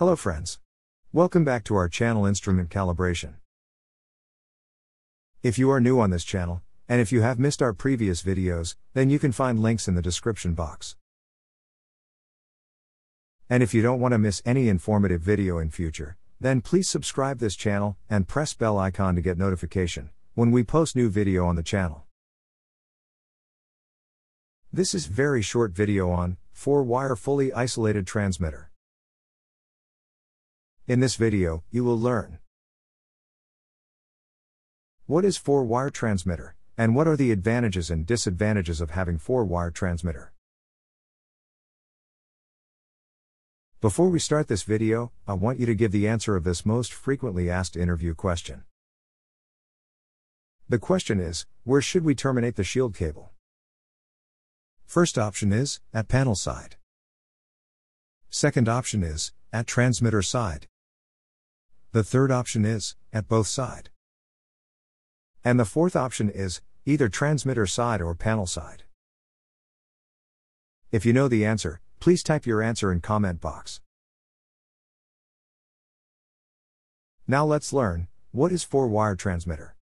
Hello friends. Welcome back to our channel Instrument Calibration. If you are new on this channel, and if you have missed our previous videos, then you can find links in the description box. And if you don't want to miss any informative video in future, then please subscribe this channel and press bell icon to get notification when we post new video on the channel. This is very short video on 4-wire fully isolated transmitter. In this video, you will learn What is 4-wire transmitter, and what are the advantages and disadvantages of having 4-wire transmitter? Before we start this video, I want you to give the answer of this most frequently asked interview question. The question is, where should we terminate the shield cable? First option is, at panel side. Second option is, at transmitter side. The third option is, at both side. And the fourth option is, either transmitter side or panel side. If you know the answer, please type your answer in comment box. Now let's learn, what is 4-wire transmitter?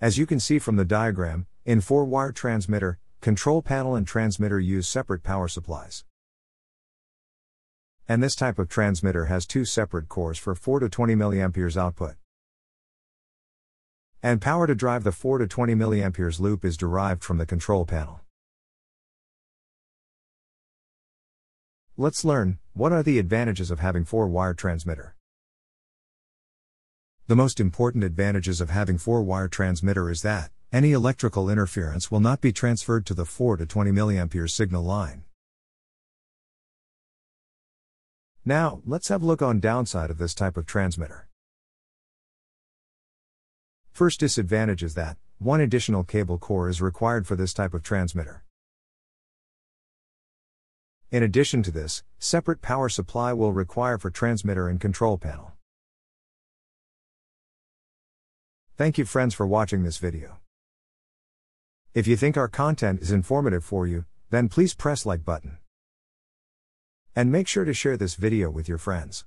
As you can see from the diagram, in 4-wire transmitter, control panel and transmitter use separate power supplies. And this type of transmitter has two separate cores for 4 to 20 mA output. And power to drive the 4 to 20 mA loop is derived from the control panel. Let's learn, what are the advantages of having 4-wire transmitter? The most important advantages of having 4-wire transmitter is that, any electrical interference will not be transferred to the 4 to 20 mA signal line. Now, let's have a look on downside of this type of transmitter. First disadvantage is that, one additional cable core is required for this type of transmitter. In addition to this, separate power supply will require for transmitter and control panel. Thank you friends for watching this video. If you think our content is informative for you, then please press like button. And make sure to share this video with your friends.